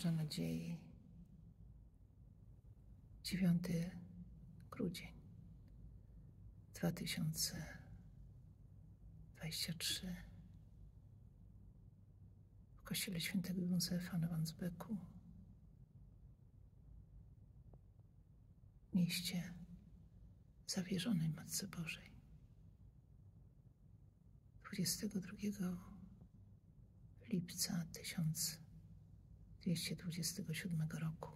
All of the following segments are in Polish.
Boża Nadziei. 9 grudzień 2023 w kościele świętego Józefa na Wandsbeku mieście zawierzonej Matce Bożej. 22 lipca 1227 roku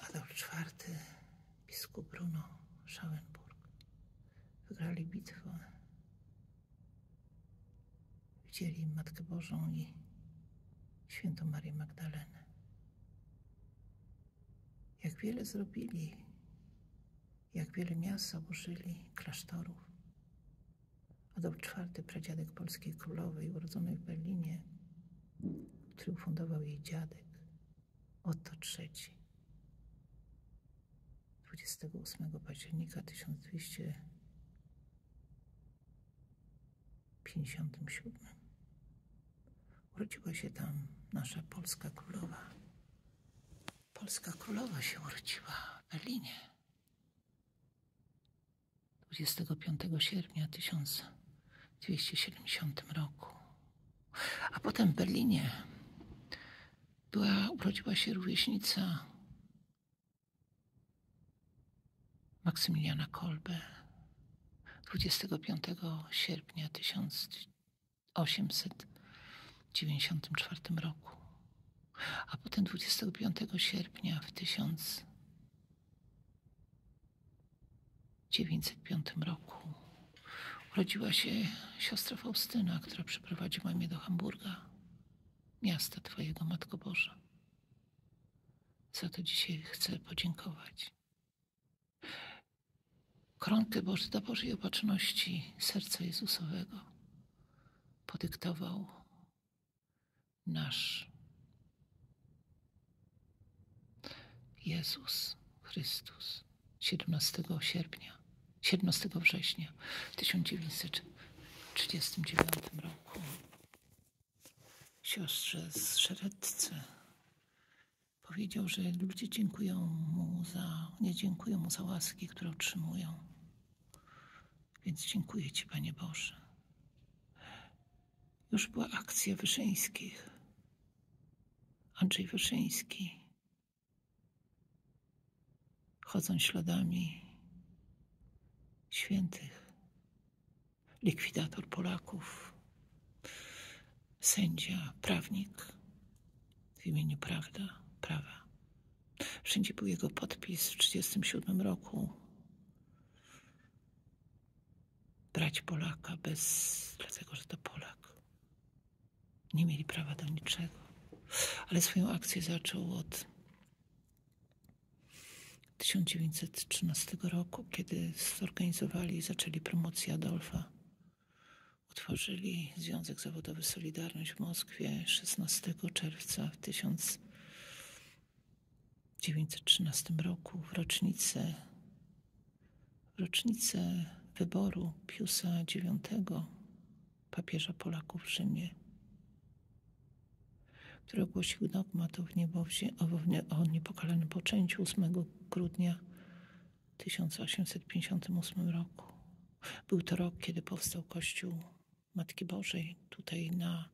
Adolf IV, biskup Bruno Schauenburg wygrali bitwę. Widzieli Matkę Bożą i świętą Marię Magdalenę. Jak wiele zrobili, jak wiele miast założyli, klasztorów. Adolf IV, pradziadek polskiej królowej, urodzony w Berlinie, który ufundował jej dziadek, Otto III. 28 października 1257 urodziła się tam nasza polska królowa. Polska królowa się urodziła w Berlinie. 25 sierpnia 1270 roku. A potem w Berlinie była, urodziła się rówieśnica Maksymiliana Kolbe 25 sierpnia 1894 roku, a potem 25 sierpnia w 1905 roku urodziła się siostra Faustyna, która przyprowadziła mnie do Hamburga, miasta Twojego Matko Boża. Za to dzisiaj chcę podziękować. Koronkę Boży do Bożej Opatrzności serca Jezusowego podyktował nasz Jezus Chrystus 17 sierpnia, 17 września 1939 roku. Siostrze z Szeredce powiedział, że ludzie dziękują mu za, nie dziękują mu za łaski, które otrzymują. Więc dziękuję Ci, Panie Boże. Już była akcja Wyszyńskich. Andrzej Wyszyński, chodząc śladami świętych, likwidator Polaków, sędzia, prawnik w imieniu prawda, prawa. Wszędzie był jego podpis w 1937 roku brać Polaka bez, dlatego że to Polak. Nie mieli prawa do niczego. Ale swoją akcję zaczął od 1913 roku, kiedy zorganizowali i zaczęli promocję Adolfa. Utworzyli Związek Zawodowy Solidarność w Moskwie 16 czerwca w 1913 roku, w rocznicę, w rocznicę wyboru Piusa IX, papieża Polaków w Rzymie, który ogłosił dogmat o, o, o niepokalanym poczęciu 8 grudnia 1858 roku. Był to rok, kiedy powstał Kościół Matki Bożej tutaj na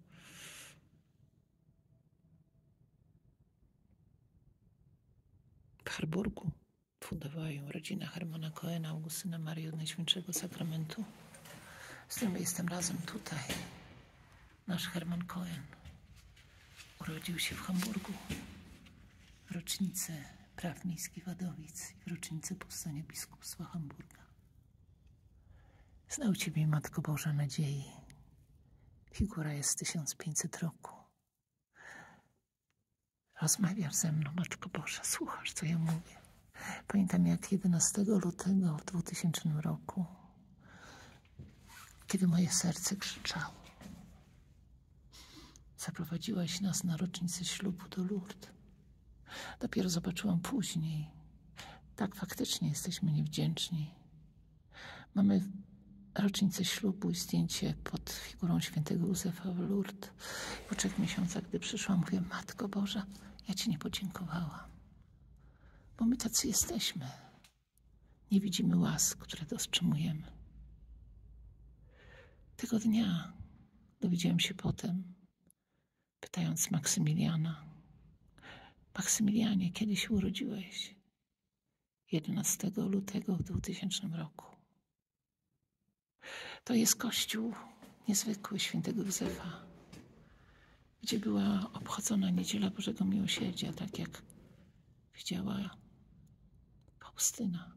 w Harburgu fundowała ją rodzina Hermana Coena, Augustyna Marii od Najświętszego Sakramentu, z którym jestem razem tutaj. Nasz Herman Cohen urodził się w Hamburgu w rocznicę praw miejskich Wadowic w rocznicę powstania biskupstwa Hamburga. Znał Ciebie, Matko Boża Nadziei. Figura jest z 1500 roku. Rozmawiasz ze mną, Matko Boża, słuchasz, co ja mówię. Pamiętam jak 11 lutego w 2000 roku, kiedy moje serce krzyczało. Zaprowadziłaś nas na rocznicę ślubu do Lourdes. Dopiero zobaczyłam później. Tak, faktycznie jesteśmy niewdzięczni. Mamy rocznicę ślubu i zdjęcie pod figurą świętego Józefa w Lourdes. Po trzech miesiącach, gdy przyszła, mówię, Matko Boża, ja Ci nie podziękowałam. Bo my tacy jesteśmy. Nie widzimy łask, które dostrzymujemy. Tego dnia dowiedziałem się potem, pytając Maksymiliana, Maksymilianie, kiedy się urodziłeś? 11 lutego w 2000 roku. To jest kościół niezwykły świętego Józefa, gdzie była obchodzona Niedziela Bożego Miłosierdzia, tak jak widziała Faustyna.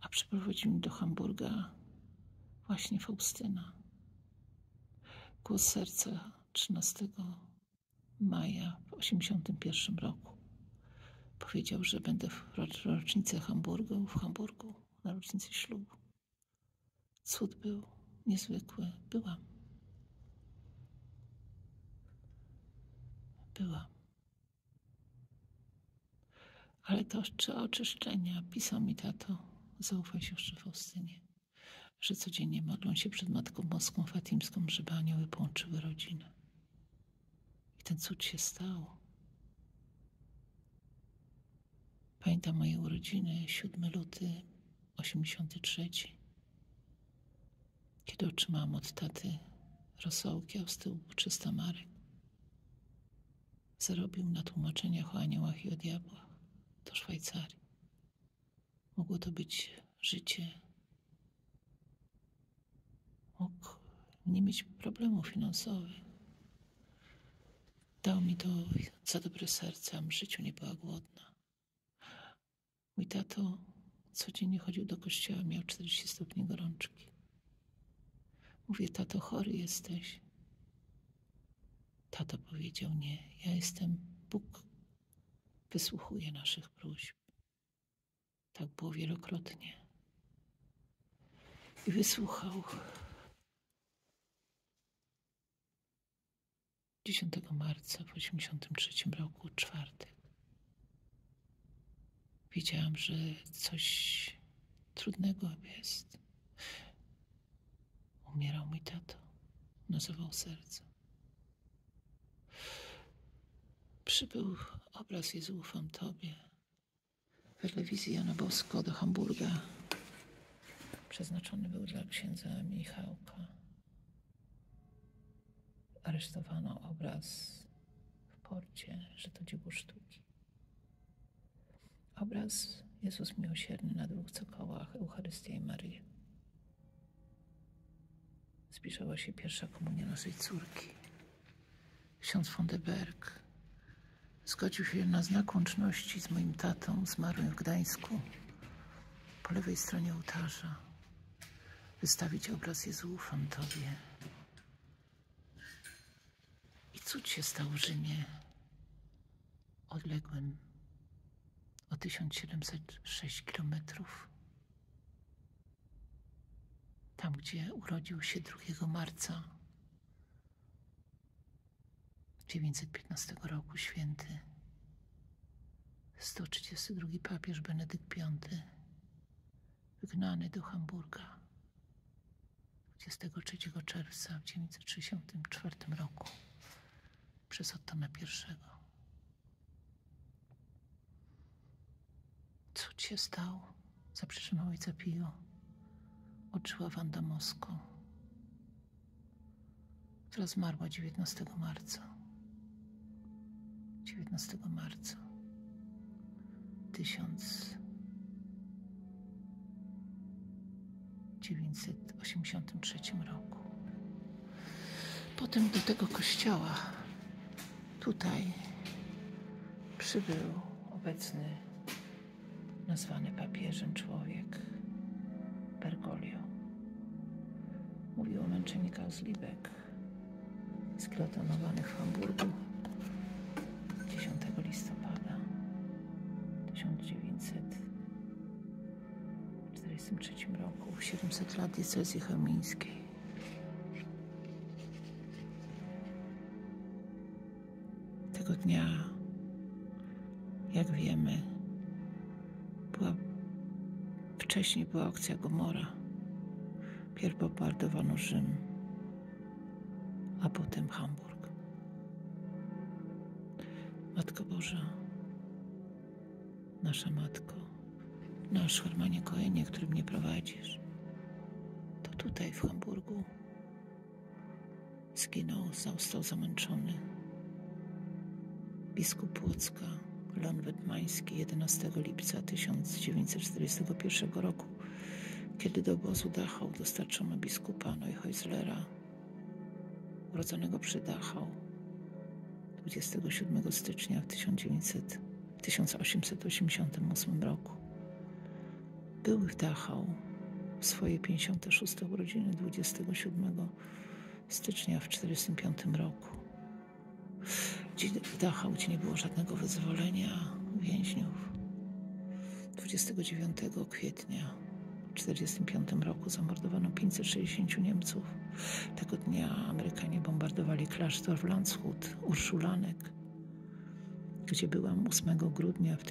A przyprowadził mnie do Hamburga właśnie Faustyna. Głos serca 13 maja w 1981 roku powiedział, że będę w rocznicę Hamburgu, w Hamburgu, na rocznicę ślubu. Cud był niezwykły. Byłam. Byłam. Ale to czy oczyszczenia pisał mi tato, zaufaj siostrze Faustynie, że codziennie modlą się przed Matką Boską Fatimską, żeby anioły połączyły rodzinę. I ten cud się stał. Pamiętam moje urodziny, 7 luty 83, kiedy otrzymałam od taty rosołki, a z tyłu 300 marek. Zarobił na tłumaczeniach o aniołach i o diabłach do Szwajcarii. Mogło to być życie. Mógł nie mieć problemów finansowych. Dał mi to za dobre serce, a w życiu nie była głodna. Mój tato codziennie chodził do kościoła, miał 40 stopni gorączki. Mówię, tato, chory jesteś. Tato powiedział, nie, ja jestem Bóg. Wysłuchuje naszych próśb. Tak było wielokrotnie. I wysłuchał. 10 marca w 1983 roku, czwartek. Wiedziałam, że coś trudnego jest. Umierał mój tato. Nazywał serce. Przybył obraz Jezu, ufam Tobie. W telewizji Jana Bosko do Hamburga. Przeznaczony był dla księdza Michałka. Aresztowano obraz w porcie, że to dzieło sztuki. Obraz Jezus Miłosierny na dwóch cokołach, Eucharystia i Maryja. Zbliżała się pierwsza komunia naszej córki. Ksiądz von de Berg zgodził się na znak łączności z moim tatą, zmarłym w Gdańsku, po lewej stronie ołtarza, wystawić obraz Jezu, ufam Tobie. I cud się stał w Rzymie, odległym o 1706 kilometrów. Tam, gdzie urodził się 2 marca 915 roku święty 132 papież Benedykt V wygnany do Hamburga 23 czerwca w 964 roku przez Ottona I. Cud się stał za ojca Pio. Odżyła Wanda Mosko, która zmarła 19 marca. 19 marca 1983 roku. Potem do tego kościoła tutaj przybył obecny nazwany papieżem człowiek Bergoglio. Mówił o męczennikach z Libek, sklotonowanych w Hamburgu 10 listopada 1943 roku, 700 lat diecezji chełmińskiej. Wcześniej była akcja Gomora. Pierw bombardowano Rzym, a potem Hamburg. Matko Boża, nasza Matko, nasz Hermanie Koenie, który mnie prowadzisz, to tutaj w Hamburgu zginął, został zamęczony biskup Płocka, Lon Wetmański 11 lipca 1941 roku, kiedy do obozu Dachau dostarczono biskupa Neuhäuslera, urodzonego przy Dachau 27 stycznia w 1900, 1888 roku. Był w Dachau w swoje 56 urodziny 27 stycznia w 1945 roku. W Dachau gdzie nie było żadnego wyzwolenia więźniów. 29 kwietnia w 1945 roku zamordowano 560 Niemców. Tego dnia Amerykanie bombardowali klasztor w Landshut, Urszulanek, gdzie byłam 8 grudnia w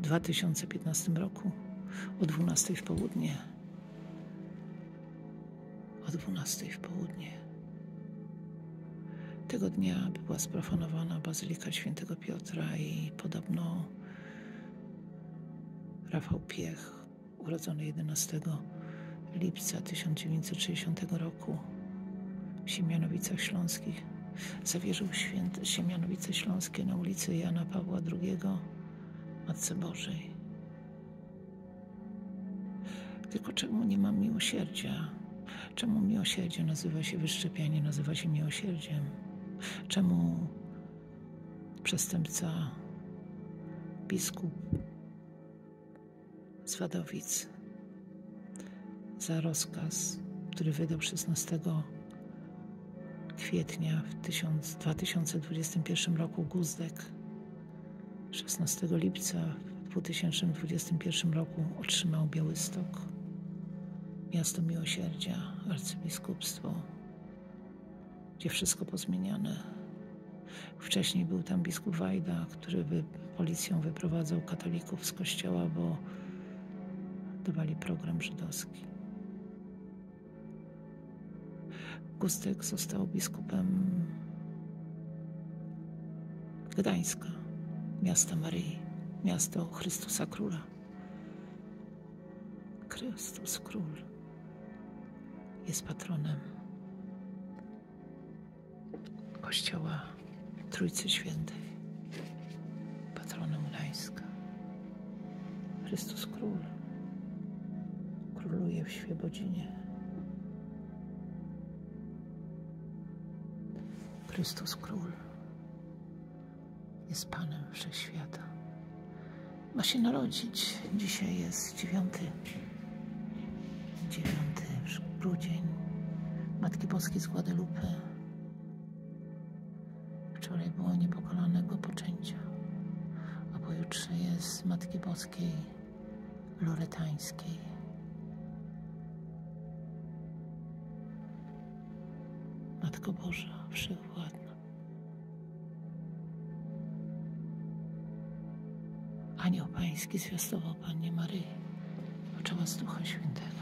2015 roku o 12 w południe. O 12 w południe. Tego dnia była sprofanowana Bazylika Świętego Piotra i podobno Rafał Piech, urodzony 11 lipca 1960 roku w Siemianowicach Śląskich, zawierzył święte Siemianowice Śląskie na ulicy Jana Pawła II Matce Bożej. Tylko czemu nie ma miłosierdzia? Czemu miłosierdzie nazywa się wyszczepianie, nazywa się miłosierdziem? Czemu przestępca, biskup z Wadowic za rozkaz, który wydał 16 kwietnia w 2021 roku Guzdek, 16 lipca w 2021 roku otrzymał Białystok, miasto miłosierdzia, arcybiskupstwo gdzie wszystko pozmieniane. Wcześniej był tam biskup Wajda, który by policją wyprowadzał katolików z kościoła, bo dawali program żydowski. Gustek został biskupem Gdańska, miasta Maryi, miasto Chrystusa Króla. Chrystus Król jest patronem Kościoła Trójcy Świętej, patronem Gdańska. Chrystus Król króluje w Świebodzinie. Chrystus Król jest Panem Wszechświata. Ma się narodzić. Dzisiaj jest dziewiąty, dziewiąty grudzień. Matki Boskiej z Guadalupe Wczoraj było niepokalanego poczęcia, a pojutrze jest Matki Boskiej Loretańskiej. Matko Boża Wszechwładna. Anioł Pański zwiastował Pannie Maryi, poczęła z Ducha Świętego.